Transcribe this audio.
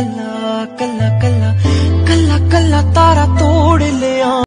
kala kala kala